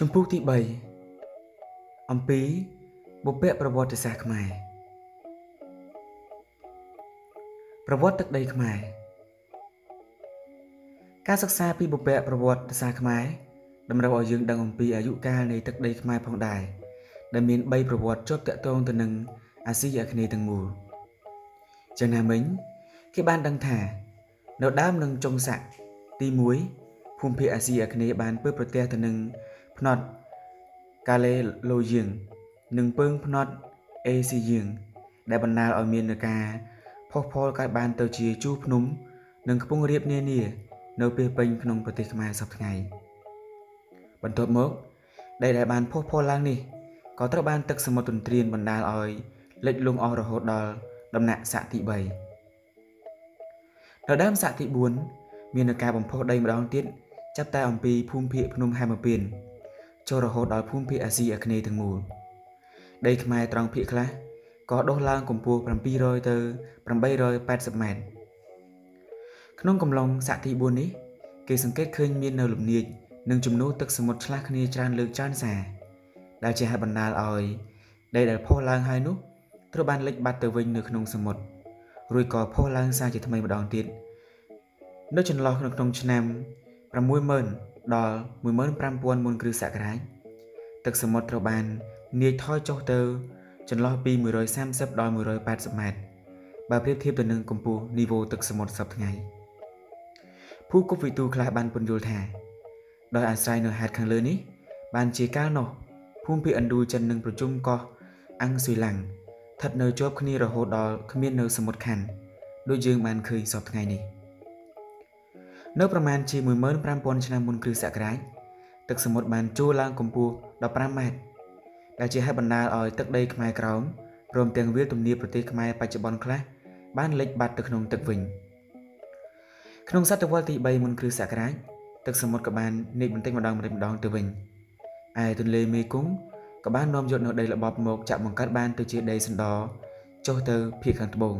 ជំពូកទី3អំពីបុព្វប្រវត្តិសាស្ត្រខ្មែរប្រវត្តិទឹកដីខ្មែរការសិក្សាពីបុព្វប្រវត្តិសាស្ត្រខ្មែរតម្រូវឲ្យយើងដឹងអំពីអាយុកាលនៃទឹកដីខ្មែរផងដែរដែលមាន3ប្រវត្តិជាប់ទាក់ទងទៅនឹងអាស៊ីអាគ្នេយ៍ទាំងមូលចឹងណាមិញគេបានដឹងថា នៅដើមនឹងចុងស័កទី1ភូមិភាគអាស៊ីអាគ្នេយ៍បានពើប្រទះទៅនឹង ផ្នត់កាឡេឡូយើងនិងពើងផ្នត់អេស៊ីយើងដែលបណ្ដាលឲ្យមានការផុសផុលកើតបានទៅជាជួរភ្នំ និងខ្ពង់រាបនានា នៅពេលពេញក្នុងប្រទេសខ្មែរសប្តាហ៍ថ្ងៃបន្ទាប់មកដីដែលបានផុសផុលឡើងនេះក៏ត្រូវបានទឹកសមុទ្រទន្ទ្រានបណ្ដាលឲ្យលិចលង់អស់រហូតដល់ដំណាក់ស័កទី3នៅដើមស័កទី4មានការបំផុសដីម្ដងទៀតចាប់តែអំពីភូមិភាគភ្នំហែមពៀន ចូលរហូតដល់ភូមិភាគអាស៊ីអាគ្នេយ៍ទាំងមូលដីខ្មែរត្រង់ភាគខ្លះក៏ដុះឡើងកម្ពស់700ទៅ880ម៉ែត្រក្នុងកំឡុងស័កទី4នេះគេសង្កេតឃើញមាននៅលំនាចនិងជំនោរទឹកសមុទ្រឆ្លាស់គ្នាច្រើនលើកច្រើនសារដែលជាហេតុបណ្ដាលឲ្យដីដែលផុសឡើងហើយនោះត្រូវបានលិចបាត់ទៅវិញនៅក្នុងសមុទ្ររួចក៏ផុសឡើងសារជាថ្មីម្ដងទៀតនៅចន្លោះនៅក្នុងឆ្នាំ60000 ដល់15000មុនគ្រិស្តសករាជទឹកសមុទ្រត្រូវបាននាយថយចុះទៅចន្លោះពី130ដល់180ម៉ែត្របើប្រៀបធៀបទៅនឹងកម្ពស់នីវ៉ូទឹកសមុទ្រសប្តាហ៍ថ្ងៃភូគប់វិទូខ្លះបានពន្យល់ថាដោយអាស្រ័យនៅហេតុខាងលើនេះ បានជាកាលនោះភូមិភាគឥណ្ឌូចិននឹងប្រជុំកោះអង្គស៊ុយឡាំងស្ថិតនៅជាប់គ្នារហូតដល់គ្មាននៅសមុទ្រខណ្ឌដូចយើងបានឃើញសពថ្ងៃនេះ នៅប្រមាណជា15000ឆ្នាំមុនគ្រិស្តសករាជទឹកសមុទ្របានជួរឡើងកម្ពស់15ម៉ែត្រដែលជាហេតុបណ្ដាលឲ្យទឹកដីខ្មែរក្រោមព្រមទាំងវាលទំនាបប្រទេសខ្មែរបច្ចុប្បន្នខ្លះបានលិចបាត់ទៅក្នុងទឹកវិញក្នុងសតវត្សទី3មុនគ្រិស្តសករាជទឹកសមុទ្រក៏បាននេកបន្តិចម្ដងបន្តិចម្ដងទៅវិញឯទន្លេមេគង្គក៏បាននាំយកនៅដីល្បប់មកចាក់បង្កើតបានទៅជាដីសណ្ដចុះទៅភាគខាងត្បូង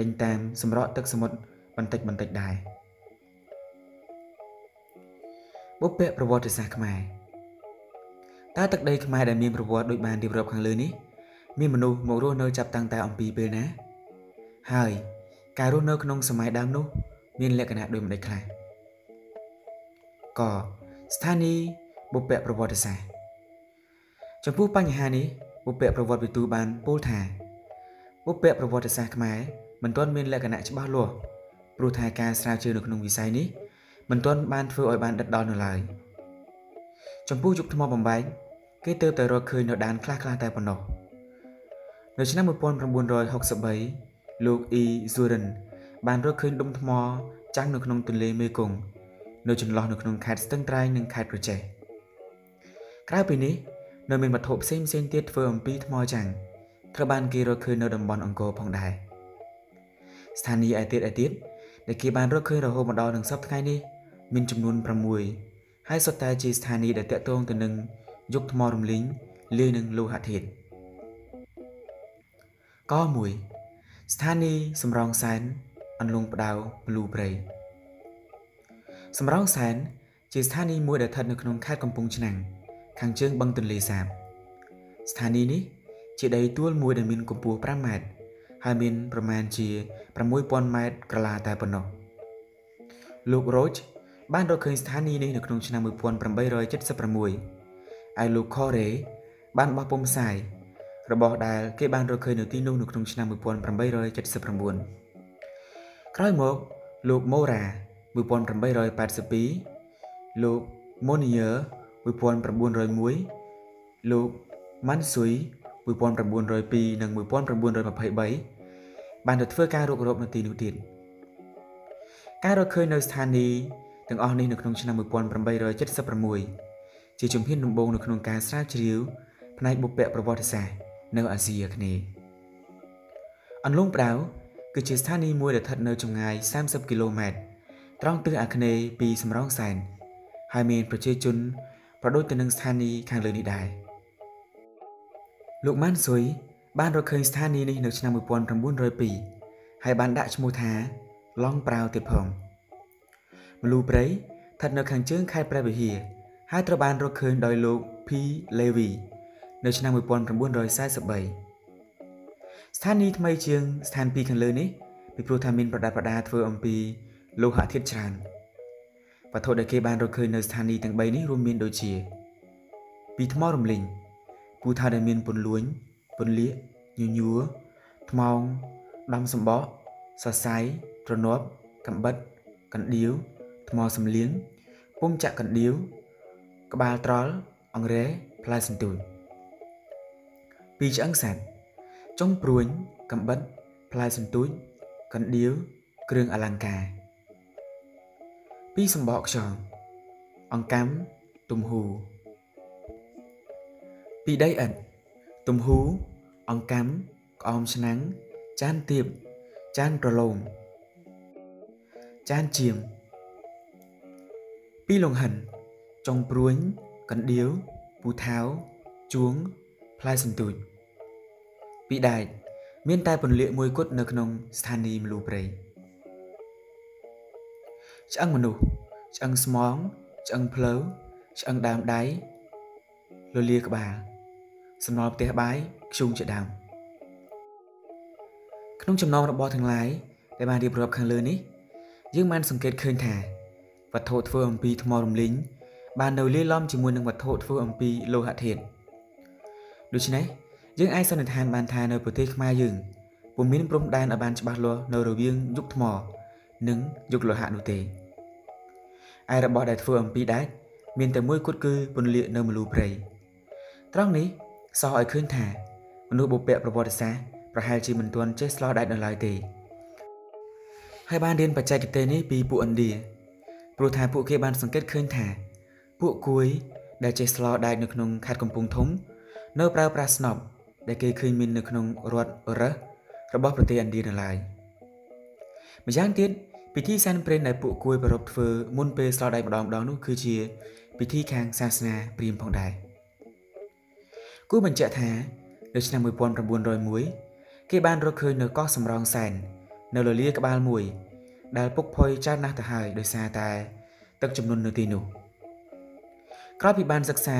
ដេញតាមសម្រក់ទឹកសមុទ្របន្តិចបន្តិចដែរ បុព្វប្រវត្តិសាស្ត្រខ្មែរតើទឹកដីខ្មែរដែលមានប្រវត្តិដូចបានរៀបរាប់ខាងលើនេះមានមនុស្សមករស់នៅចាប់តាំងតែអំពីពេលណា ហើយការរស់នៅក្នុងសម័យដើមនោះ មានលក្ខណៈដូចម្តេចខ្លះកស្ថានីយ៍បុព្វប្រវត្តិសាស្ត្រចំពោះបញ្ហានេះបុព្វប្រវត្តិវិទូបានពោលថាបុព្វប្រវត្តិសាស្ត្រខ្មែរមិនទាន់មានលក្ខណៈច្បាស់លាស់ព្រោះថាការស្រាវជ្រាវនៅក្នុងវិស័យនេះ មិនទាន់បានធ្វើឲ្យបានដិតដល់នៅឡើយចំពោះយុគថ្មបំបែកគេទើបតែរកឃើញនៅដានខ្លះៗតែប៉ុណ្ណោះនៅឆ្នាំ1963លោកអ៊ីស៊ូរិនបានរកឃើញដុំថ្មចាំងនៅក្នុងទន្លេមេគង្គនៅចន្លោះនៅក្នុងខេត្តស្ទឹងត្រែងនិងខេត្តក្រចេះក្រៅពីនេះនៅមានវត្ថុផ្សេងផ្សេងទៀតធ្វើអំពីថ្មចាំងត្រូវបានគេរកឃើញនៅតំបន់អង្គរផងដែរស្ថានីយ៍ឯទៀតឯទៀត ដែលគេបានរកឃើញរហូតមកដល់នឹងសប្តាហ៍ថ្ងៃនេះមានចំនួន6ហើយសុទ្ធតែជាស្ថានីយ៍ដែលតាក់ទងទៅនឹងយុគថ្មរំលីងលាយនឹងលោហៈធាតុក1ស្ថានីយ៍សំរងសែនអន្លង់ផ្ដៅពលូព្រៃសំរងសែនជាស្ថានីយ៍មួយដែលស្ថិតនៅក្នុងខេត្តកំពង់ឆ្នាំងខាងជើងបឹងទន្លេសាបស្ថានីយ៍នេះជាដីទួលមួយដែលមានកម្ពស់5ម៉ែត្រ ហើយមានប្រមាណជា6000ម៉ែត្រក្រឡាតែប៉ុណ្ណោះលោក Roach បានរកឃើញស្ថានីយ៍នេះនៅក្នុងឆ្នាំ1876ឯលោក Corre បានបោះពុម្ពផ្សាយរបស់ដែលគេបានរកឃើញនៅទីនោះនៅក្នុងឆ្នាំ1879ក្រោយមកលោក Mora 1882លោក Monier 1901លោក Mansui 1902និង1923បានទៅធ្វើការរុករកនៅទីនោះទៀតការរកឃើញនៅស្ថានីយ៍ទាំងអស់នេះនៅក្នុងឆ្នាំ1876ជាជំហានដំបូងនៅក្នុងការស្រាវជ្រាវផ្នែកបុព្វប្រវត្តិសាស្ត្រនៅអាស៊ីអាគ្នេយ៍អន្លង់ផ្ដៅគឺជាស្ថានីយ៍មួយដែលស្ថិតនៅចម្ងាយ30គីឡូម៉ែត្រត្រង់ទិសអាគ្នេយ៍ពីសំរងសែនហើយមានប្រជាជនប្រដូចទៅនឹងស្ថានីយ៍ខាងលើនេះដែរ លោកម៉ាន់ស៊ុយបានរកឃើញស្ថានីយ៍នេះនៅឆ្នាំ1902ហើយបានដាក់ឈ្មោះថាឡង់ប្រាវទៀតផងមលូព្រៃស្ថិតនៅខាងជើងខេត្តព្រះវិហារហហើយត្រូវបានរកឃើញដោយលោក P. Levy នៅឆ្នាំ1943ស្ថានីយ៍ថ្មីជាងស្ថានពីរខាងលើនេះពីព្រោះថាមានប្រដាប់ប្រដាធ្វើអំពីលោហៈធាតុច្រើនវត្ថុដែលគេបានរកឃើញនៅស្ថានីយ៍ទាំង3នេះរួមមានដូចជាពីថ្មរំលីង ពូថៅដែលមានពន្លួញពន្លៀកញញួរថ្មងដំសម្បកសរសៃទ្រនាប់កំបិតកណ្ដៀវថ្មសំលៀងពុំចាក់កណ្ដៀវក្បាលត្រល់អង្រែផ្លែសន្ទូចពីឆ្អឹងសត្វចុងព្រួញកំបិតផ្លែសន្ទូចកណ្ដៀវគ្រឿងអលង្ការ ពីសម្បកខ្យងអង្កាំទំហូ ពីដីឥដ្ឋទំហូអង្កាំក្អមឆ្នាំងចានទៀបចានប្រឡងចានជាងពីលង្ហិនចុងព្រួញកណ្ដៀវពូថាវជួងផ្លែសន្ទូចពីដែកមានតែពន្លាកមួយគត់នៅក្នុងស្ថានីយ៍មលូព្រៃឆ្អឹងមនុស្សឆ្អឹងស្មងឆ្អឹងភ្លៅឆ្អឹងដើមដៃលលាក្បាល សំណល់ផ្ទះបាយខ្ជុងជាដើមក្នុងចំណោមរបរទាំងឡាយដែលបានរៀបរាប់ខាងលើនេះ យើងបានសង្កេតឃើញថាវត្ថុធ្វើអំពីថ្មរំលីងបាននៅលាយឡំជាមួយនឹងវត្ថុធ្វើអំពីលោហៈធាតុដូច្នេះយើងអាចសន្និដ្ឋានបានថានៅប្រទេសខ្មែរយើងពុំមានព្រំដែនឲ្យបានច្បាស់លាស់នៅរវាងយុគថ្ម និងយុគលោហៈនោះទេឯរបស់ដែលធ្វើអំពីដែកមានតែមួយគត់គឺពន្លាកនៅមលូព្រៃត្រង់នេះ សោះឲ្យឃើញថាមនុស្សបុព្វប្រវត្តិសាស្ត្រប្រហែលជាមិនទាន់ចេះស្លោដែកនៅឡើយទេហើយបានរៀនបច្ចេកទេសនេះពីពួកឥណ្ឌាព្រោះថាពួកគេបានសង្កេតឃើញថា ពួកគួយ ដែលចេះស្លោដែកនៅក្នុងខេត្តកំពង់ធំ នៅប្រើប្រាស់ស្នប់ដែលគេឃើញមាននៅក្នុងរដ្ឋអឺរ៉ារបស់ប្រទេសឥណ្ឌានៅឡើយម្យ៉ាងទៀតពិធីសែនព្រេនដែលពួកគួយប្រពធ្វើមុនពេលស្លោដៃម្ដងម្ដងនោះគឺជាពិធីខាងសាសនាព្រាហ្មណ៍ផងដែរ គួរបញ្ជាក់ថានៅឆ្នាំ1901គេបានរកឃើញនៅកោះសំរងសែននៅលលាក្បាលមួយ ដែលពុកផុយច្រើនណាស់ទៅហើយដោយសារតែទឹកចំនួននៅទីនោះក្រោយពីបានសិក្សា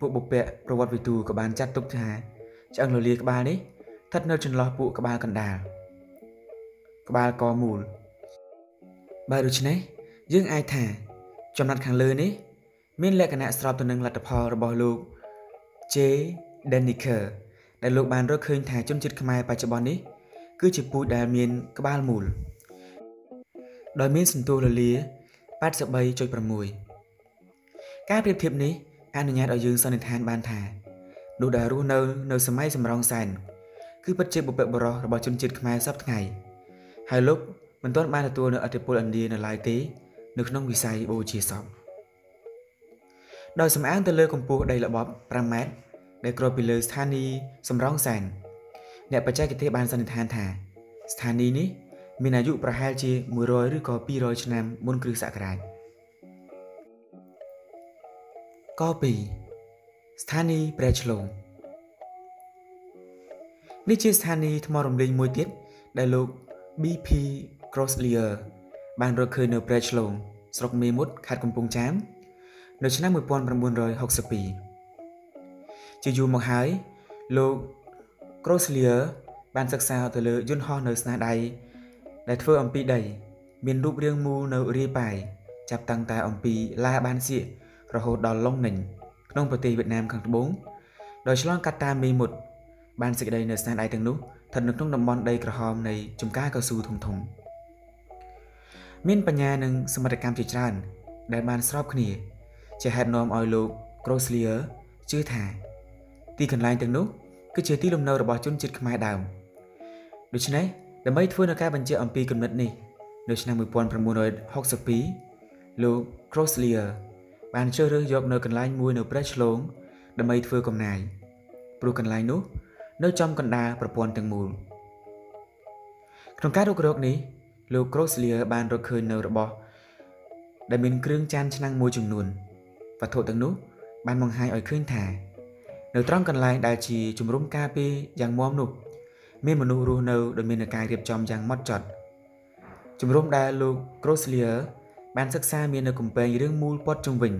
ពួកបុព្វប្រវត្តិវិទូក៏បានចាត់ទុកថាឆ្អឹងលលាក្បាលនេះស្ថិតនៅចន្លោះពួកក្បាលកណ្ដាលក្បាលកមូលបើដូច្នេះយើងអាចថា ចំណាត់ខាងលើនេះ មានលក្ខណៈស្របទៅនឹងលទ្ធផលរបស់លោក J. Deniker ដែលលោកបានរកឃើញថាជនជាតិខ្មែរបច្ចុប្បន្ននេះគឺជាពូជដែលមានក្បាលមូលដោយមានសន្ទុះលលា83.6ការប្រៀបធៀបនេះអនុញ្ញាតឲ្យយើងសន្និដ្ឋានបានថាលោកដែលរស់នៅនៅសម័យសំរងសែនគឺពិតជាបុព្វបុរសរបស់ជនជាតិខ្មែរសពថ្ងៃហើយលោកមិនទាន់បានទទួលនូវអធិបុលឥណ្ឌានៅឡើយទេ នៅក្នុងវិស័យបូជាសព ដោយសំអាងទៅលើកម្ពស់ដីល្បប់5ម៉ែត្រដែលគ្របពីលើស្ថានីយ៍សំរងសែនអ្នកបច្ចេកទេសបានសន្និដ្ឋានថា ស្ថានីយ៍នេះមានអាយុប្រហែលជា100ឬក៏200ឆ្នាំមុនគ្រិស្តសករាជក2ស្ថានីយ៍ព្រះឆ្លងនេះជាស្ថានីយ៍ថ្មរំលែងមួយទៀតដែលលោក BP Crosslier បានរកឃើញនៅព្រែកឆ្លងស្រុកមេមត់ខេត្តកំពង់ចាម នៅឆ្នាំ1962ជាយូរមកហើយលោក Crosslier បានសិក្សាទៅលើយន្តហោះនៅស្នាដៃដែលធ្វើអំពីដី មានរូបរាងមូលនៅរាយប៉ាយចាប់តាំងតែអំពីឡាបានសៀករហូតដល់ឡុងនិញក្នុងប្រទេសវៀតណាមខាងត្បូងដោយឆ្លងកាត់តាមមេមត់បានសេចក្តីនៅស្នាដៃទាំងនោះស្ថិតនៅក្នុងតំបន់ដីក្រហមនៃចំការកៅស៊ូធំធំមានបញ្ញានិងសមត្ថកម្មជាច្រើនដែលបានស្របគ្នា ជាហេតុនាំឲ្យលោក Crosslier ជឿថាទីកន្លែងទាំងនោះគឺជាទីលំនៅរបស់ជនជាតិខ្មែរដើមដូច្នេះដើម្បីធ្វើនៅការបញ្ជាក់អំពីគំនិតនេះនៅឆ្នាំ1962លោក Crosslier បានជ្រើសរើសយកនៅកន្លែងមួយនៅព្រែកឆ្លងដើម្បីធ្វើកំណាយព្រោះកន្លែងនោះ នៅចំកណ្ដាលប្រព័ន្ធទាំងមូលក្នុងការរុករកនេះលោក Crosslier បានរកឃើញនៅរបស់ដែលមានគ្រឿងចានឆ្នាំងមួយចំនួន វត្ថុទាំងនោះបានបង្ហាញឲ្យឃើញថានៅត្រង់កន្លែងដែលជាជំរំការពារយ៉ាងមាំនោះមានមនុស្សរស់នៅដោយមានការរៀបចំយ៉ាងម៉ត់ចត់ជំរំដែលលោក Crosslier បានសិក្សាមាននៅកំពែងរឿងមូលព័ទ្ធជុំវិញ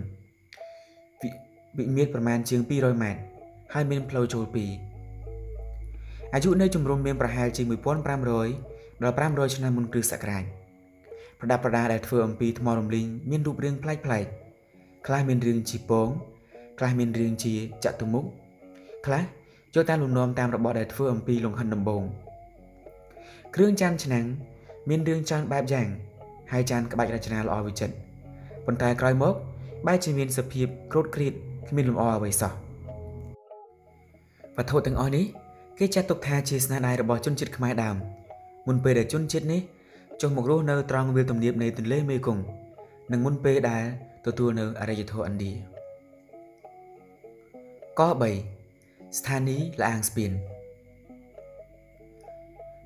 វិមាត្រប្រមាណជាង200ម៉ែត្រហើយមានផ្លូវចូលពីរអាយុនៃជំរំមានប្រហែលជាង1500ដល់500ឆ្នាំមុនគ្រិស្តសករាជប្រដាប់ប្រដាដែលធ្វើអំពីថ្មរំលីងមានរូបរាងប្លែកៗ ខ្លះមានរាងជាពងខ្លះមានរាងជាចតុមុខខ្លះយកតាមលំនាំតាមរបស់ដែលធ្វើអំពីលង្ហិនដំបងគ្រឿងចានឆ្នាំងមានរាងច្រើនបែបយ៉ាងហើយចានក្បាច់រចនាល្អវិចិត្រប៉ុន្តែក្រោយមកបែរជាមានសភាពក្រូតគ្រៀតគ្មានលម្អអ្វីសោះវត្ថុទាំងអស់នេះគេចាត់ទុកថាជាស្នាដៃរបស់ជនជាតិខ្មែរដើមមុនពេលដែលជនជាតិនេះចុះមករស់នៅត្រង់វាលទំនាបនៃទន្លេមេគង្គនិងមុនពេលដែល ទទួលនៅអរិយធម៌ឥណ្ឌាក3ស្ថានីយ៍លាអាងស្ពាន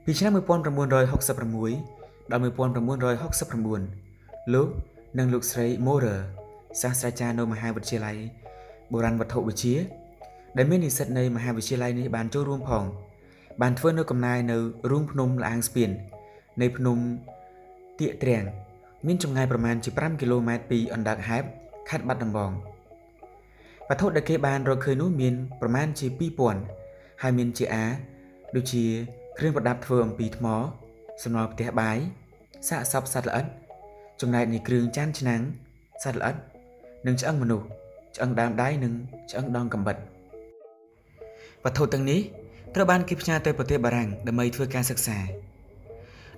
ពីឆ្នាំ1966ដល់1969លោកនិងលោកស្រី Morer សាស្ត្រាចារ្យនៅមហាវិទ្យាល័យបុរាណវត្ថុវិទ្យាដែលមាននិស្សិតនៃមហាវិទ្យាល័យនេះបានចូលរួមផង បានធ្វើនៅកំណាយនៅរូងភ្នំលាងស្ពាននៃភ្នំទៀកទ្រាំង មានចម្ងាយប្រមាណជា5គីឡូម៉ែត្រពីអណ្ដើកហែបខេត្តបាត់ដំបងវត្ថុដែលគេបានរកឃើញនោះមានប្រមាណជា2000ហើយមានជាអាដូចជាគ្រឿងប្រដាប់ធ្វើអំពីថ្មសំណល់ផ្ទះបាយសាកសពសត្វល្អិតចំណែកនៃគ្រឿងចានឆ្នាំងសត្វល្អិតនិងឆ្អឹងមនុស្សឆ្អឹងដើមដៃនិងឆ្អឹងដងកំបិតវត្ថុទាំងនេះត្រូវបានគេផ្ញើទៅប្រទេសបារាំងដើម្បីធ្វើការសិក្សា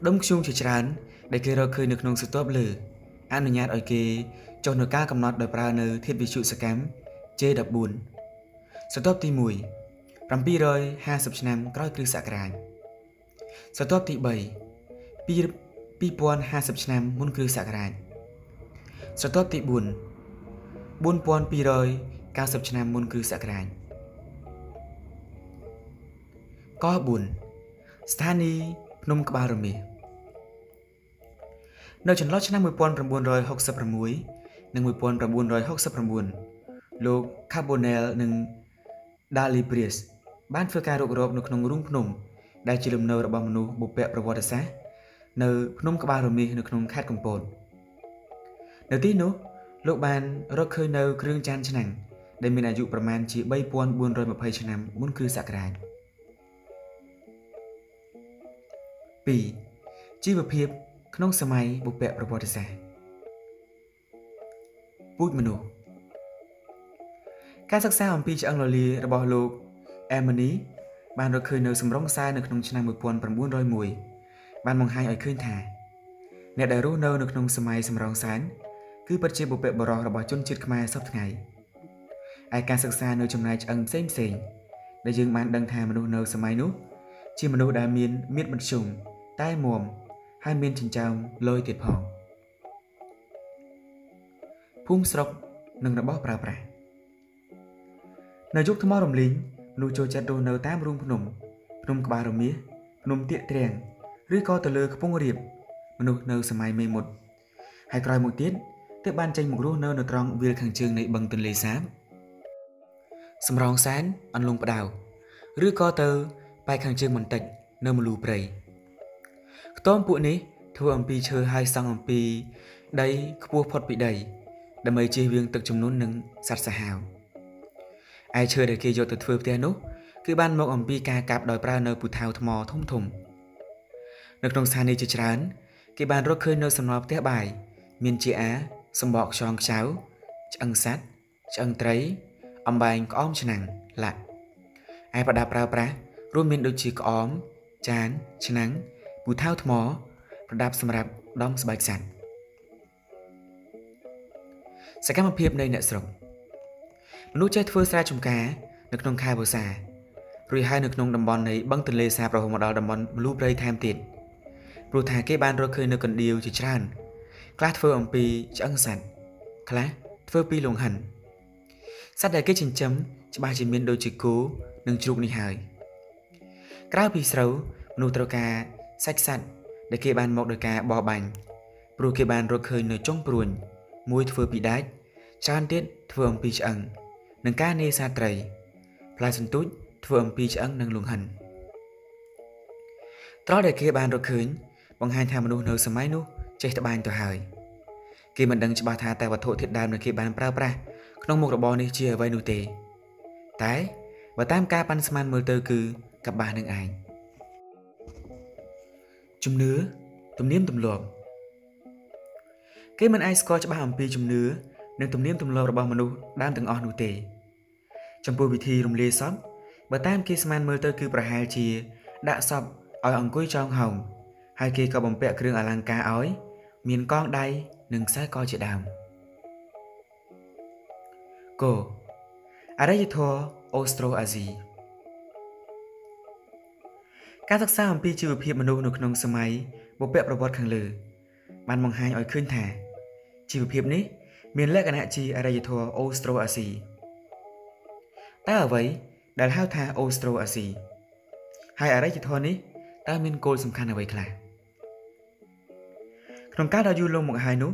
ដុំធ្យូងជាច្រើន ដែលគេរកឃើញនៅក្នុងស្រទាប់លើអនុញ្ញាតឲ្យគេចុះនៅការកំណត់ដោយប្រើនៅធាតុវិទ្យុសកម្ម J14 ស្រទាប់ទី1 750ឆ្នាំក្រោយគ្រិស្តសករាជស្រទាប់ទី3 2050ឆ្នាំមុនគ្រិស្តសករាជស្រទាប់ទី4 4290ឆ្នាំមុនគ្រិស្តសករាជក4ស្ថានីយ៍ភ្នំក្បាលរមាស នៅចន្លោះឆ្នាំ1966និង1969លោក Carbonell និង Dalibries បានធ្វើការរុករកនៅក្នុងរូងភ្នំដែលជាលំនៅរបស់មនុស្សបុព្វប្រវត្តិសាស្ត្រនៅភ្នំក្បាលរមាសនៅក្នុងខេត្តកំពតនៅទីនោះលោកបានរកឃើញនៅគ្រឿងចានឆ្នាំងដែលមានអាយុប្រមាណជា3420ឆ្នាំមុនគ្រិស្តសករាជ2ជីវភាព ក្នុងសម័យបុព្វប្រវត្តិសាស្ត្រពូជមនុស្សការសិក្សាអំពីឆ្អឹងលលារបស់លោក Emily បានរកឃើញនៅសំរងខ្សែនៅក្នុងឆ្នាំ1901បានបង្ហាញឲ្យឃើញថា អ្នកដែលរស់នៅនៅក្នុងសម័យសំរងសែនគឺពិតជាបុព្វបុរសរបស់ជនជាតិខ្មែរសពថ្ងៃឯការសិក្សានៅចំណែកឆ្អឹងផ្សេងផ្សេងដែលយើងបានដឹងថាមនុស្សនៅសម័យនោះ ជាមនុស្សដែលមានមាឌមធ្យមតែមុំ ហើយមានចិញ្ចើមលយទៀតផងភូមិស្រុកនិងរបស់ប្រើប្រាស់នៅយុគថ្មរំលីងមនុស្សចូលចិត្តរស់នៅតាមរូងភ្នំភ្នំក្បាលរមាសភ្នំទៀកទ្រាំងឬក៏ទៅលើខ្ពង់រាបមនុស្សនៅសម័យមេមត់ហើយក្រោយមកទៀតទើបបានចេញមករស់នៅនៅត្រង់វាលខាងជើងនៃបឹងទន្លេសាបសំរងសែនអន្លង់ផ្ដៅឬក៏ទៅបែកខាងជើងបន្តិចនៅមលូព្រៃ ខ្ទមពួកនេះធ្វើអំពីឈើហើយសង់អំពីដីខ្ពស់ផុតពីដីដើម្បីជៀសវាងទឹកជំនន់និងសត្វសាហាវឯឈើដែលគេយកទៅធ្វើផ្ទះនោះគឺបានមកអំពីការកាប់ដោយប្រើនៅពូថៅថ្មធំធំនៅក្នុងស្ថានីយ៍ជាច្រើនគេបានរកឃើញនៅសំណល់ផ្ទះបាយមានជាអាសម្បកខ្យងខ្ចៅឆ្អឹងសัตว์ឆ្អឹងត្រី អំបែងក្អមឆ្នាំងលាក់ឯប្រដាប់ប្រើប្រាស់រួមមានដូចជាក្អម ចានឆ្នាំង ពូថៅថ្ម ប្រដាប់សម្រាប់ដំស្បែកសត្វសកម្មភាពនៃអ្នកស្រុកមនុស្សចេះធ្វើស្រែចម្ការ នៅក្នុងខែវស្សារួចហើយនៅក្នុងតំបន់នៃបឹងទន្លេសាបរហូតមកដល់តំបន់មលូព្រៃថែមទៀតព្រោះថាគេបានរកឃើញនៅកណ្ដៀវជាច្រើនខ្លះធ្វើអំពីឆ្អឹងសត្វខ្លះធ្វើពីលង្ហិនសត្វដែលគេចិញ្ចឹមច្បាស់ជាមានដូចជាគោនិងជ្រូកនេះហើយក្រៅពីស្រូវមនុស្សត្រូវការ សាច់សត្វដែលគេបានមកដោយការបរបាញ់ព្រោះគេបានរកឃើញនៅចុងព្រួញមួយធ្វើពីដែកច្រើនទៀតធ្វើអំពីឆ្អឹងនិងការនេសាទត្រីផ្លែសន្ទូចធ្វើអំពីឆ្អឹងនិងលង្ហិនត្រល់ដែលគេបានរកឃើញបង្ហាញថាមនុស្សនៅសម័យនោះចេះត្បាញទៅហើយគេមិនដឹងច្បាស់ថាតែវត្ថុធាតុដើមដែលគេបានប្រើប្រាស់ក្នុងមុខរបរនេះជាអ្វីនោះទេតែបើតាមការប៉ាន់ស្មានមើលទៅគឺកបាសនឹងឯង ជំនឿទំនៀមទម្លាប់គេមិនអាចស្គាល់ច្បាស់អំពីជំនឿនិងទំនៀមទម្លាប់របស់មនុស្សដើមទាំងអស់នោះទេ ចំពោះវិធីរំលាយសពបើតាមគេស្មានមើលទៅគឺប្រហែលជា ដាក់សពឲ្យអង្គុយចងហោងហើយគេក៏បំពាក់គ្រឿងអលង្ការឲ្យ មានកងដៃនិងខ្សែកជាដើមកអរិយធម៌អូស្ត្រូអាស៊ី ការសិក្សាអំពីជីវភាពមនុស្សនៅក្នុងសម័យបុព្វប្រវត្តិខាងលើបានបង្ហាញឲ្យឃើញថាជីវភាពនេះមានលក្ខណៈជាអរិយធម៌អូស្ត្រូអាស៊ីតើអ្វីដែលហៅថាអូស្ត្រូអាស៊ីហើយអរិយធម៌នេះតើមានគោលសំខាន់អ្វីខ្លះក្នុងកាលដ៏យូរលង់មកហើយនោះ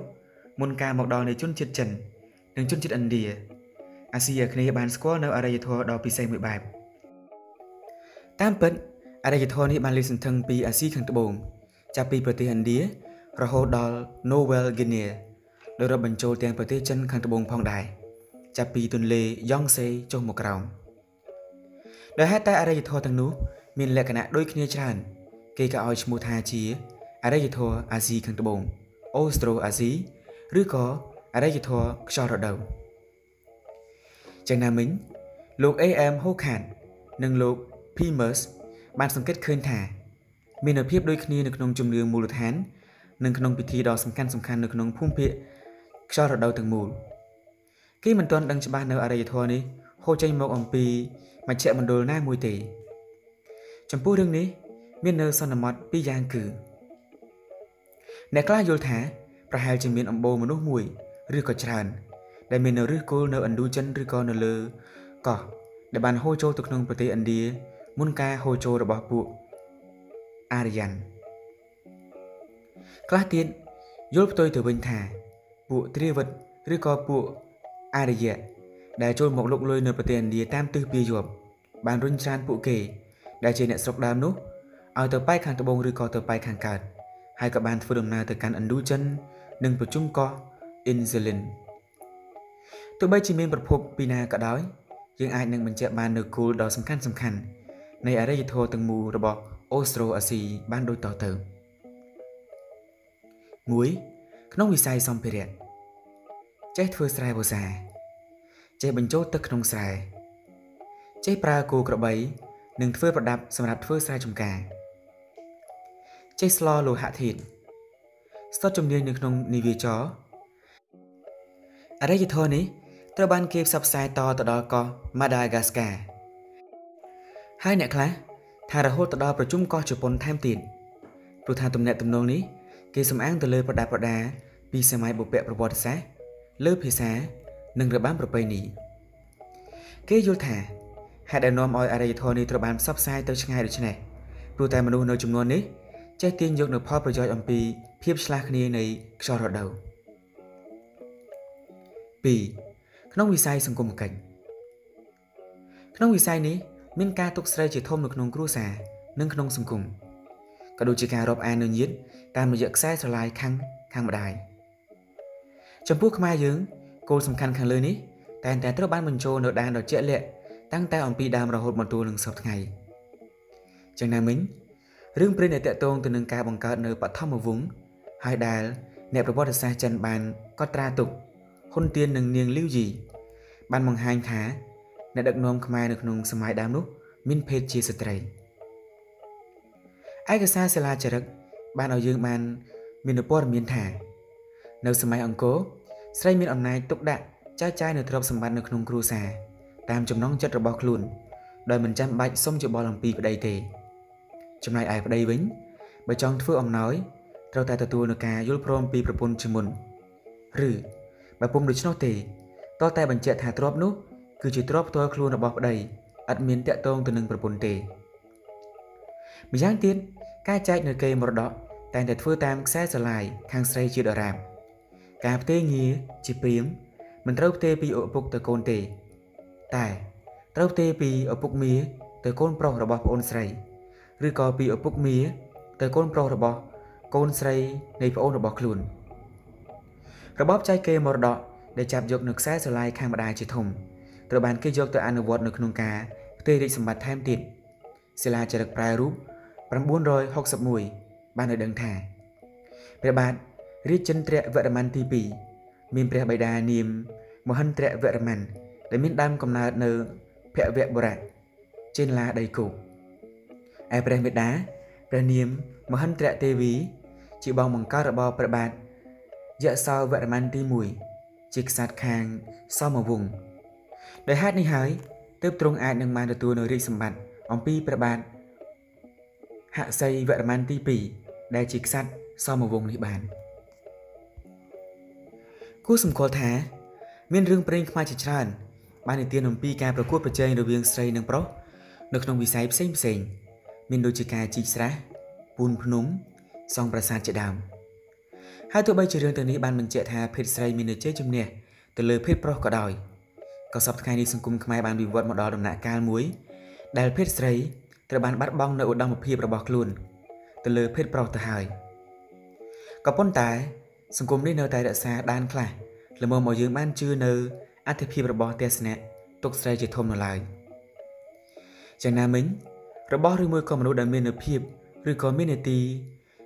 មុនការមកដល់នៃជនជាតិចិននិងជនជាតិឥណ្ឌាអាស៊ីអាគ្នេយ៍បានស្គាល់នៅអរិយធម៌ដ៏ពិសេសមួយបែបតាមពិត អរិយធម៌នេះបានលាតសន្ធឹងពីអាស៊ីខាងត្បូងចាប់ពីប្រទេសឥណ្ឌារហូតដល់ Novel Guinea ដោយរាប់បញ្ចូលទាំងប្រទេសចិនខាងត្បូងផងដែរចាប់ពីទន្លេយ៉ងសេចុះមកក្រោមដោយហេតុតែអរិយធម៌ទាំងនោះមានលក្ខណៈដូចគ្នាច្រើន គេក៏ឲ្យឈ្មោះថាជាអរិយធម៌អាស៊ីខាងត្បូងអូស្ត្រូអាស៊ីឬក៏អរិយធម៌ខ្យល់រដូវចឹងណាមិញលោក AM Hokan និងលោក Pimers បានសង្កេតឃើញថាមានភាពដូចគ្នានៅក្នុងជំនឿមូលដ្ឋាននិងក្នុងពិធីដ៏សំខាន់សំខាន់នៅក្នុងភូមិភាគខ្យល់រដូវទាំងមូលគេមិនទាន់ដឹងច្បាស់នៅអរិយធម៌នេះហូរចេញមកអំពីមជ្ឈមណ្ឌលណាមួយទេចំពោះរឿងនេះ មាននៅសន្មតពីរយ៉ាងគឺអ្នកខ្លះយល់ថាប្រហែលជាមានអំបូរមនុស្សមួយឬក៏ច្រើន ដែលមាននៅឫសគល់នៅឥណ្ឌូចិនឬក៏នៅលើកោះដែលបានហូរចូលទៅក្នុងប្រទេសឥណ្ឌា មុនការហូរចូលរបស់ពួកអារ្យ័នខ្លះទៀតយល់ផ្ទុយទៅវិញថា ពួកទ្រាវិតឬក៏ពួកអារ្យៈដែលចូលមកលុកលុយនៅប្រទេសឥណ្ឌាតាមទិសពាយ័ព្យបានរុញច្រានពួកគេ ដែលជាអ្នកស្រុកដើមនោះឲ្យទៅប៉ែកខាងត្បូងឬក៏ទៅប៉ែកខាងកើតហើយក៏បានធ្វើដំណើរទៅកាន់ឥណ្ឌូចិន និងប្រជុំកោះអ៊ីនស៊ូលីនទោះបីជាមានប្រភពពីណាក៏ដោយយើងអាចនឹងបញ្ជាក់បាននូវគោលដ៏សំខាន់សំខាន់ នៃអរិយធម៌ទាំងមូលរបស់អូស្ត្រូអាស៊ីបានដូចតទៅ1ក្នុងវិស័យសម្ភារៈចេះធ្វើស្រែវស្សាចេះបញ្ចូលទឹកក្នុងស្រែចេះប្រើគោក្របីនិងធ្វើប្រដាប់សម្រាប់ធ្វើស្រែចម្ការចេះស្លលោហៈធាតុស្ទាត់ជំនាញនៅក្នុងនិវាចរអរិយធម៌នេះត្រូវបានគេផ្សព្វផ្សាយតទៅដល់កោះ Madagascar ហើយអ្នកខ្លះថារហូតទៅដល់ប្រជុំកោះជប៉ុនថែមទៀតព្រោះថាទំនាក់ទំនងនេះគេសំអាងទៅលើប្រដាប់ប្រដាពីសម័យបុព្វប្រវត្តិសាស្ត្រលើភាសានិងរបាំប្រពៃណីគេយល់ថាហេតុដែលនាំឲ្យអរិយធម៌នេះត្រូវបានផ្សព្វផ្សាយទៅឆ្ងាយដូច្នេះព្រោះតែមនុស្សនៅចំនួននេះចេះទាញយកនូវផលប្រយោជន៍អំពីភាពឆ្លាស់គ្នានៃខ្យល់រដូវ2ក្នុងវិស័យសង្គមគិច្ចក្នុងវិស័យនេះ មានការទុកស្រីជាធំនៅក្នុងគ្រួសារនិងក្នុងសង្គមក៏ដូចជាការរាប់អាននៅញាតិតាមរយៈខ្សែស្រឡាយខាងខាងម្ដាយចំពោះខ្មែរយើងគោលសំខាន់ខាងលើនេះតែងតែត្រូវបានបញ្ចូលនៅដានដ៏ជាក់លាក់តាំងតែអំពីដើមរហូតមកទល់នឹងសពថ្ងៃចឹងណាមិញរឿងព្រេងដែលតកតងទៅនឹងការបង្កើតនៅបឋមវង្សហើយដែលអ្នកប្រវត្តិសាស្ត្រចិនបានកត់ត្រាទុកហ៊ុនទៀននិងនាងលីវយីបានបង្ហាញថា អ្នកដឹកនាំខ្មែរនៅក្នុងសម័យដើមនោះ មានភេទជាស្ត្រីឯកសារសិលាចារឹកបានឲ្យយើងបាន មានព័ត៌មានថា នៅសម័យអង្គរស្រីមានអំណាចទុកដាក់ចែកចាយនៅទ្រព្យសម្បត្តិនៅក្នុងគ្រួសារតាមចំណង់ចិត្តរបស់ខ្លួន ដោយមិនចាំបាច់សុំយោបល់អំពីប្តីទេ ចំណែកឯប្តីវិញបើចង់ធ្វើអំណោយត្រូវតែទទួលនឹងការយល់ព្រមពីប្រពន្ធជាមុនឬបើពុំដូច្នោះទេតើតែបញ្ជាក់ថាទ្រព្យនោះ គឺជាទ្រព្យផ្ទាល់ខ្លួនរបស់ប្តីឥតមានតាក់ទងទៅនឹងប្រពន្ធទេម្យ៉ាងទៀតការចែកនៅកេរមរតកតែងតែធ្វើតាមខ្សែស្រឡាយខាងស្រីជាដរាបការផ្ទេរងារជាព្រាមមិនត្រូវផ្ទេរពីឪពុកទៅកូនទេ តែត្រូវផ្ទេរពីឪពុកមាទៅកូនប្រុសរបស់ប្អូនស្រី ឬក៏ពីឪពុកមាទៅកូនប្រុសរបស់កូនស្រីនៃប្អូនរបស់ខ្លួនរបបចែកគេមរតកដែលចាប់យកនៅខ្សែស្រឡាយខាងម្ដាយជាធំ ត្រូវបានគេយកទៅអនុវត្តនៅក្នុងការផ្ទេររាជសម្បត្តិថែមទៀតសិលាចារឹកប្រែរូប961បានឲ្យដឹងថាព្រះបាទរាជចន្ទ្រវរ្ម័នទី2មានព្រះបិតានាមមហិន្ទ្រវរ្ម័នដែលមានដើមកំណើតនៅភវបុរៈចេនឡាដីគោកឯព្រះមេដាព្រះនាមមហិន្ទ្រទេវីជាបងបង្កើតរបស់ព្រះបាទយសោវរ្ម័នទី1ជាក្សត្រខាងសមវង្ស ដោយហេតុនេះហើយទើបទ្រង់អាចនឹងបានទទួលនៅរាជសម្បត្តិអំពីព្រះបាទហសីវរ្ម័នទី2ដែលជាក្សត្រសមវង្សនេះបានគួរសម្គាល់ថា មានរឿងព្រេងខ្មែរជាច្រើន បាននិទានអំពីការប្រកួតប្រជែងរវាងស្រីនិងប្រុសនៅក្នុងវិស័យផ្សេងផ្សេងមានដូចជាការជីកស្រះពូនភ្នំសង់ប្រាសាទជាដើមហើយទោះបីជារឿងទាំងនេះបានបញ្ជាក់ថាភេទស្រីមានន័យជ័យជំនះទៅលើភេទប្រុសក៏ដោយ ក៏សពថ្ងៃនេះសង្គមខ្មែរបានវិវត្តមកដល់ដំណាក់កាលមួយដែលភេទស្រីត្រូវបានបាត់បង់នៅឧត្តមភាពរបស់ខ្លួន ទៅលើភេទប្រុសទៅហើយក៏ប៉ុន្តែ សង្គមនេះនៅតែរក្សាដានខ្លះល្មមឲ្យយើងបានជឿនៅអធិភាពរបស់ទស្សនៈទុកស្រីជាធំនៅឡើយយ៉ាងណាមិញរបស់ឬមួយក៏មនុស្សដែលមាននូវភាពឬក៏មាននីតិ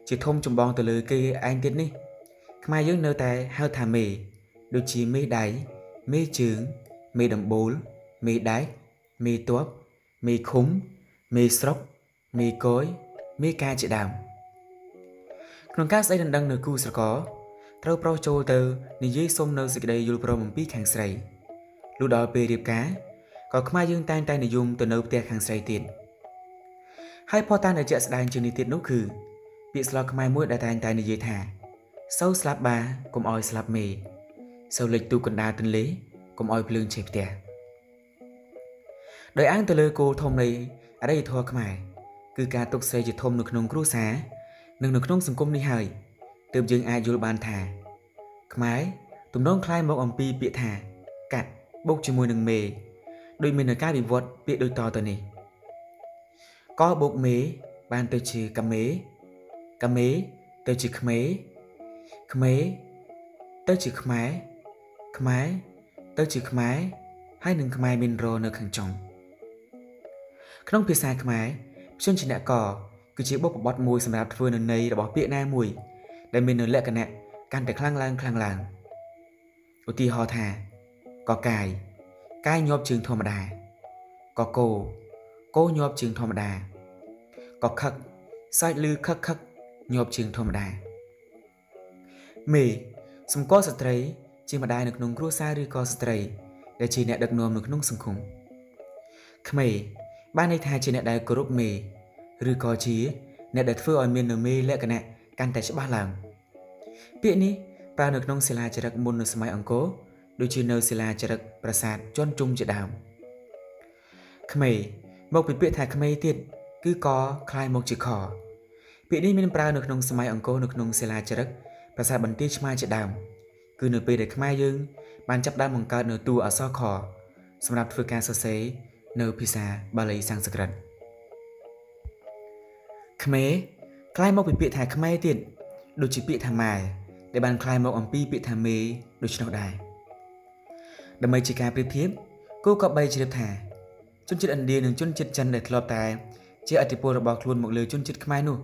ជាធំចម្បងទៅលើគេឯងទៀតនេះខ្មែរយើងនៅតែហៅថាមេដូចជាមេដៃមេជើង មេដំបូលមេដែកមេទ័ពមេឃុំមេស្រុកមេកយមេការជាដើមក្នុងការស្ដីដណ្ដឹងនៅគូស្រករត្រូវប្រុសចូលទៅនិយាយសុំនៅសេចក្តីយល់ព្រមអំពីខាងស្រីលុះដល់ពេលរៀបការក៏ខ្មែរយើងតែងតែនិយមទៅនៅផ្ទះខាងស្រីទៀតហើយផតានដែលជាក់ស្ដែងជាងនេះទៀតនោះគឺពាក្យស្លោកខ្មែរមួយដែលតែងតែនិយាយថាសូវស្លាប់បាកុំអោយស្លាប់មេសូវលេចទូកណ្ដាលទន្លេ កុំអោយភ្លើងឆេះផ្ទះដោយអាងទៅលើគោលធំនៃអរិយធម៌ខ្មែរគឺការទុកស្រីជាធំនៅក្នុងគ្រួសារនិងនៅក្នុងសង្គមនេះហើយទើបយើងអាចយល់បានថាខ្មែរទំនងคล้ายមកអំពីពាក្យថាកាត់បូកជាមួយនឹងមេដោយមានការវិវត្តពាក្យដូចតទៅនេះកបូកមេបានទៅជាកាមេកាមេទៅជាក្មេក្មេទៅជាខ្មែរខ្មែរ ទៅជាខ្មែរហើយនឹងខ្មែរមានរនៅខាងចុងក្នុងភាសាខ្មែរជនជាអ្នកកគឺជាបុព្វបុត្រមួយសម្រាប់ធ្វើនៅន័យរបស់ពាក្យណាមួយ ដែលមាននៅលក្ខណៈកាន់តែខ្លាំងឡើងខ្លាំងឡើងឧទាហរណ៍ថាកកាយកាយញាប់ជើងធម្មតាកកោគោញាប់ជើងធម្មតាកខឹកសាច់លឺខឹកខឹកញាប់ជើងធម្មតាមេសម្គាល់ស្ត្រី ជាម្ដាយនៅក្នុងគ្រួសារឬក៏ស្ត្រីដែលជាអ្នកដឹកនាំនៅក្នុងសង្គមក្មេបានន័យថាជាអ្នកដែលគោរពមេឬក៏ជាអ្នកដែលធ្វើឲ្យមាននៅមេលក្ខណៈកាន់តែច្បាស់ឡើងពាក្យនេះប្រើនៅក្នុងសិលាចារឹកមុននៅសម័យអង្គរដូចជានៅសិលាចារឹកប្រាសាទជន់ជុំជាដើមក្មេមកពីពាក្យថាក្មេទៀតគឺកคล้ายមកជាខពាក្យនេះមានប្រើនៅក្នុងសម័យអង្គរនៅក្នុងសិលាចារឹកប្រាសាទបន្ទាយឆ្មារជាដើម គឺនៅពេលដែលខ្មែរយើងបានចាប់ផ្ដើមបង្កើតនៅតួអក្សរខសម្រាប់ធ្វើការសរសេរនៅភាសាបាលីសំស្ក្រឹតខ្មែរคล้ายមកពីពាក្យថាខ្មែរទៀតដូចជាពាក្យថាម៉ែដែលបានคล้ายមកអំពីពាក្យថាមេដូច្នោះដែរដើម្បីជាការប្រៀបធៀបគូក៏បីជ្រាបថាជនជាតិឥណ្ឌានិងជនជាតិចិនដែលធ្លាប់តែជាអធិពលរបស់ខ្លួនមកលើជនជាតិខ្មែរនោះ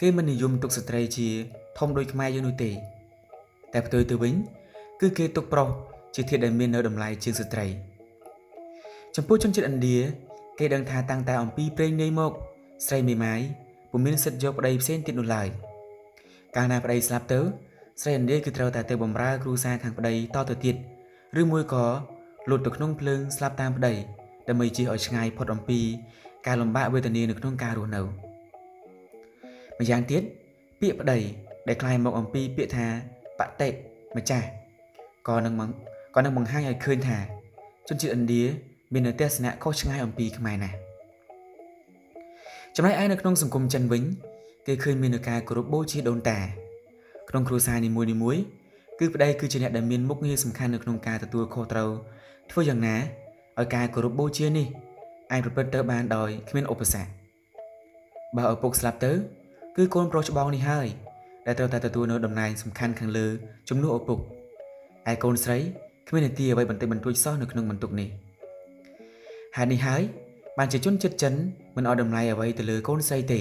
គេមិននិយមទុកស្ត្រីជាធំដូចខ្មែរយើងនោះទេ តែផ្ទុយទៅវិញគឺគេទុកប្រុសជាធាតុដែលមាននៅតម្លៃជាងស្ត្រីចំពោះជនជាតិឥណ្ឌាគេដឹងថាតាំងតែអំពីព្រេងនាយមកស្រីមេម៉ាយពុំមានសិទ្ធិយកប្តីផ្សេងទៀតនោះឡើយកាលណាប្តីស្លាប់ទៅស្រីឥណ្ឌាគឺត្រូវតែទៅបម្រើគ្រួសារខាងប្តីតទៅទៀតឬមួយក៏លូតទៅក្នុងភ្លើងស្លាប់តាមប្តីដើម្បីជៀសឲ្យឆ្ងាយផុតអំពីការលំបាកវេទនានៅក្នុងការរស់នៅម្យ៉ាងទៀតពាក្យប្តីដែលคล้ายមកអំពីពាក្យថា បតិម្ចាស់ក៏នឹងក៏នឹងបង្ហាញឲ្យឃើញថាជនជាតិឥណ្ឌាមាននៅទស្សនៈខុសឆ្ងាយអំពីខ្មែរណាស់ចំណែកឯនៅក្នុងសង្គមចិនវិញគេឃើញមាននៅការគោរពបូជាដូនតា ក្នុងគ្រួសារនីមួយៗគឺប្តីគឺជាអ្នកដែលមានមុខងារសំខាន់នៅក្នុងការទទួលខុសត្រូវធ្វើយ៉ាងណាឲ្យការគោរពបូជានេះអាចប្រព្រឹត្តទៅបានដោយគ្មានឧបសគ្គបើឪពុកស្លាប់ទៅ គឺកូនប្រុសច្បងនេះហើយ ដែលត្រូវតែទទួលនៅតំណែងសំខាន់ខាងលើជំនួសឪពុកឯកូនស្រីគ្មាននីតិអ្វីបន្តិចបន្តួចសោះនៅក្នុងបន្ទុកនេះហេតុនេះហើយបានជាជនជាតិចិនមិនឲ្យតម្លៃអ្វីទៅលើកូនស្រីទេ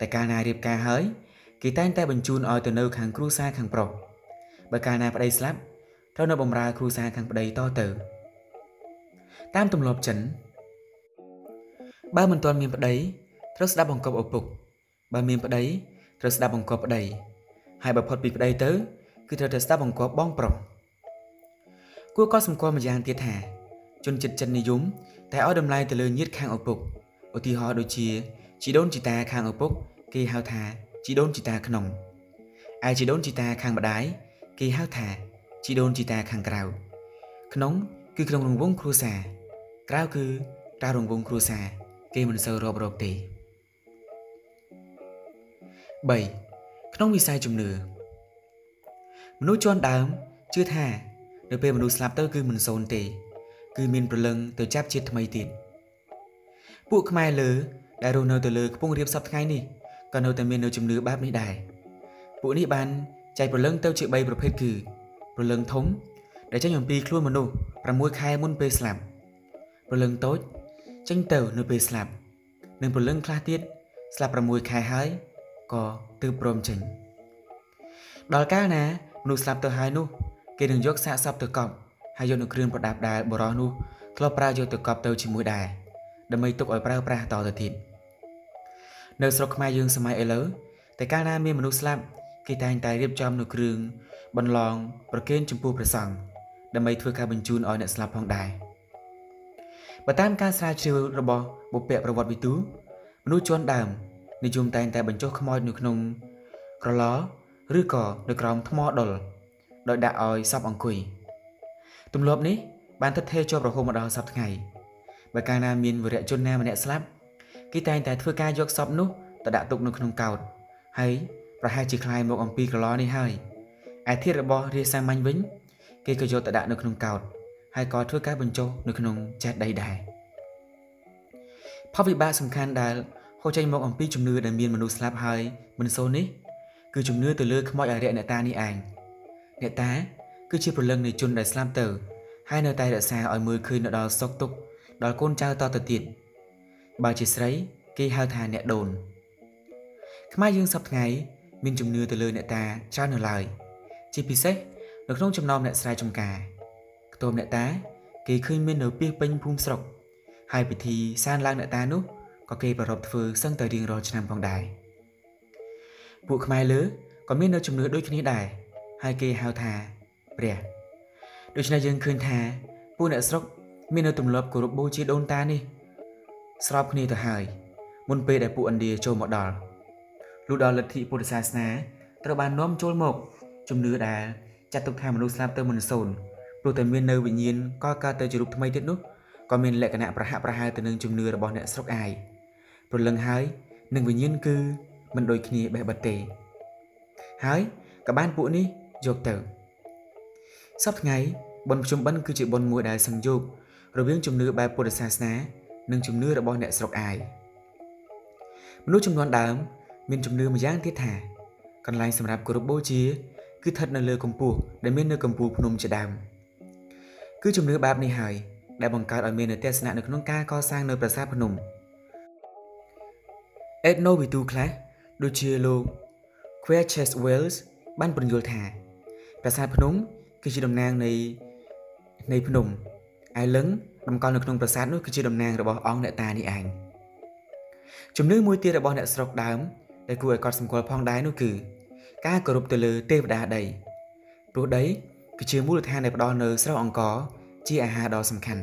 តែកាលណារៀបការហើយគេតែងតែបញ្ជូនឲ្យទៅនៅខាងគ្រួសារខាងប្រុសបើកាលណាប្តីស្លាប់ត្រូវនៅបម្រើគ្រួសារខាងប្តីតទៅតាមទម្លាប់ចិនបើមិនទាន់មានប្តីត្រូវស្ដាប់បង្គាប់ឪពុកបើមានប្តី ត្រូវស្ដាប់បង្គាប់ប្តីហើយបើផុតពីប្តីទៅគឺត្រូវតែស្ដាប់បង្គាប់បងប្រុសគួរក៏សម្គាល់ម្យ៉ាងទៀតថា ជនចិត្តចិននិយមតែឲ្យតម្លៃទៅលើញាតិខាងឪពុកឧទាហរណ៍ដូចជាជីដូនជីតាខាងឪពុក គេហៅថាជីដូនជីតាក្នុងឯជីដូនជីតាខាងម្ដាយគេហៅថាជីដូនជីតាខាងក្រៅក្នុង គឺក្នុងរង្វង់គ្រួសារក្រៅគឺក្រៅរង្វង់គ្រួសារគេមិនសូវរាប់រកទេ 3ក្នុងវិស័យជំនឿមនុស្សជាន់ដើមជឿថានៅពេលមនុស្សស្លាប់ទៅគឺមិនសូន្យទេ គឺមានព្រលឹងទៅចាប់ជាតិថ្មីទៀតពួកខ្មែរលើដែលរស់នៅទៅលើខ្ពង់រាបសពថ្ងៃនេះក៏នៅតែមាននៅជំនឿបែបនេះដែរពួកនេះបានចែកព្រលឹងទៅជា3ប្រភេទគឺព្រលឹងធំ ដែលចេញអំពីខ្លួនមនុស្ស6ខែមុនពេលស្លាប់ព្រលឹងតូចចេញទៅនៅពេលស្លាប់ និងព្រលឹងខ្លះទៀតស្លាប់6ខែហើយ ក៏ទើបព្រមចេញដល់កាលណាមនុស្សស្លាប់ទៅហើយនោះគេនឹងយកសាកសពទៅកប់ហើយយកនៅគ្រឿងប្រដាប់ដែលបរោះនោះធ្លាប់ប្រើយកទៅកប់ទៅជាមួយដែរដើម្បីទុកឲ្យប្រើប្រាស់តទៅទៀតនៅស្រុកខ្មែរយើងសម័យឥឡូវតែកាលណាមានមនុស្សស្លាប់គេតែងតែរៀបចំនៅគ្រឿងបន្លងប្រគេនចំពោះព្រះសង្ឃដើម្បីធ្វើការបញ្ជូនឲ្យអ្នកស្លាប់ផងដែរបើតាមការស្រាវជ្រាវរបស់បុព្វប្រវត្តិវិទូមនុស្សជាន់ដើម និយមតែងតែបញ្ចុះខ្មោចនៅក្នុងក្រឡឬក៏នៅក្រោមថ្មដុលដោយដាក់ឲ្យសពអង្គុយទម្លាប់នេះបានថិតថេរជាប់រហូតមកដល់សពថ្ងៃបើកាលណាមានវរៈជនណាម្នាក់ស្លាប់គេតែងតែធ្វើការយកសពនោះទៅដាក់ទុកនៅក្នុងកោដ្ឋហើយប្រហែលជាคล้ายមកអំពីក្រឡនេះហើយឯធាតរបស់រាសាមាញ់វិញគេក៏យកទៅដាក់នៅក្នុងកោដ្ឋហើយក៏ធ្វើការបញ្ចុះនៅក្នុងចេតិយដែរផលវិបាកសំខាន់ដែល ហូរចេញមកអំពីជំនឿដែលមានមនុស្សស្លាប់ហើយមិនសូននេះគឺជំនឿទៅលើខ្មោចអារក្សអ្នកតានេះឯងអ្នកតាគឺជាព្រលឹងនៃជនដែលស្លាប់ទៅហើយនៅតែរក្សាឲ្យមើលឃើញនៅដល់សុខទុក្ខដល់កូនចៅតទៅទៀតបើជាស្រី គេហៅថាអ្នកដូនខ្មែរយើងសពថ្ងៃមានជំនឿទៅលើអ្នកតាច្រើននៅឡើយជាពិសេសនៅក្នុងចំណោមអ្នកស្រែចម្ការខ្ទមអ្នកតា គេឃើញមាននៅពីពេញភូមិស្រុកហើយពិធីសានឡើងអ្នកតានោះ ក៏គេប្រារព្ធធ្វើសឹងតែរៀងរាល់ឆ្នាំផងដែរពួកខ្មែរលើក៏មាននៅជំនឿដូចគ្នាដែរហើយគេហៅថាព្រះដូច្នេះយើងឃើញថាពួកអ្នកស្រុកមាននៅទម្លាប់គោរពបូជាដូនតានេះ ស្របគ្នាទៅហើយមុនពេលដែលពួកឥណ្ឌាចូលមកដល់លុះដល់លទ្ធិពុទ្ធសាសនាត្រូវបាននាំចូលមកជំនឿដែលចាត់ទុកថាមនុស្សស្លាប់ទៅមិនសូន្យព្រោះតែមាននៅវិញ្ញាណក៏កើតទៅជារូបថ្មីទៀតនោះក៏មានលក្ខណៈប្រហាក់ប្រហែលទៅនឹងជំនឿរបស់អ្នកស្រុកអាយ ព្រលឹងហើយនឹងវិញ្ញាណគឺមិនដូចគ្នាបេះបិទទេ ហើយក៏បានពួកនេះយកទៅសប្តាហ៍ថ្ងៃបុណ្យភ្ជុំបិណ្ឌគឺជាបុណ្យមួយដែលសង្យោគរវាងជំនឿបែបពុទ្ធសាសនា និងជំនឿរបស់អ្នកស្រុកអាយមនុស្សចំនួនដើម មានជំនឿម្យ៉ាងទៀតថាកន្លែងសម្រាប់គោរពបូជាគឺស្ថិតនៅលើកម្ពស់ដែលមាននៅកម្ពស់ភ្នំជាដើមគឺជំនឿបែបនេះហើយដែលបង្កើតឲ្យមាននៅទស្សនៈនៅក្នុងការកសាងនៅប្រាសាទភ្នំ អេតណូវីទូខ្លះដូចជាលោក Queer Chess Wells បានពន្យល់ថាប្រាសាទភ្នំគឺជាតំណាងនៃនៃភ្នំឯលឹងតម្កល់នៅក្នុងប្រាសាទនោះគឺជាតំណាងរបស់អង្គអ្នកតានេះឯងជំនឿមួយទៀតរបស់អ្នកស្រុកដើមដែលគួរឲ្យកត់សម្គាល់ផងដែរនោះគឺការគោរពទៅលើទេវតាដីព្រោះដីគឺជាមូលដ្ឋានដែលផ្ដល់នៅស្រូវអង្ករជាអាហារដ៏សំខាន់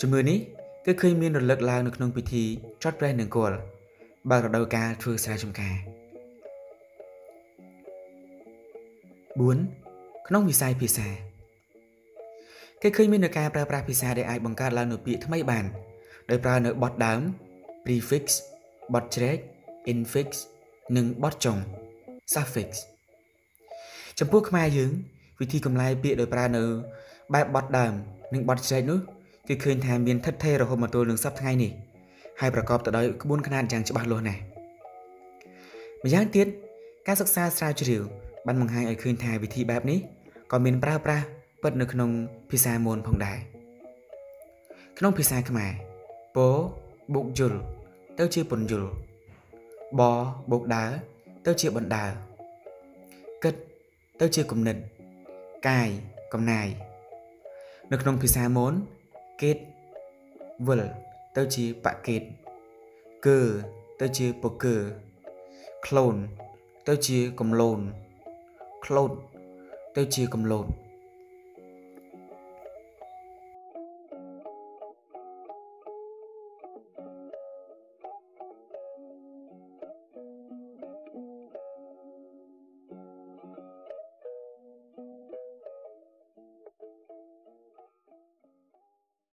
ជំនឿនេះគឺឃើញមានរលឹកឡើងនៅក្នុងពិធីចត់ប្រេះនង្គ័ល បើរដូវកាលធ្វើស្រែចម្ការ4ក្នុងវិស័យភាសាគេឃើញមាននៅការប្រើប្រាស់ភាសាដែលអាចបង្កើតឡើងនូវពាក្យថ្មីបានដោយប្រើនៅបទដើម prefix បទជ្រែក infix និងបទចុង suffix ចំពោះខ្មែរយើង វិធីកំឡាយពាក្យដោយប្រើនៅ បែបបទដើម និងបទជ្រែកនោះគឺឃើញថាមានថិតថេររហូតមកទល់នឹងសប្តាហ៍ថ្ងៃនេះ ហើយប្រកបទៅដោយក្បួនខ្នាតយ៉ាងច្បាស់លាស់ណាស់ម្យ៉ាងទៀតការសិក្សាស្រាវជ្រាវបានបង្ហាញឲ្យឃើញថាវិធីបែបនេះក៏មានប្រើប្រាស់ពិតនៅក្នុងភាសាមូនផងដែរក្នុងភាសាខ្មែរពោបុកយល់ទៅជាពន្យល់បបុកដើរទៅជាបណ្ដើរគិតទៅជាគំនិត កាយកំណាយនៅក្នុងភាសាមូនកេតវិល ទៅជាបកេតកើទៅជាពកើក្លូនទៅជាកំឡូនក្លូតទៅជាកំឡូន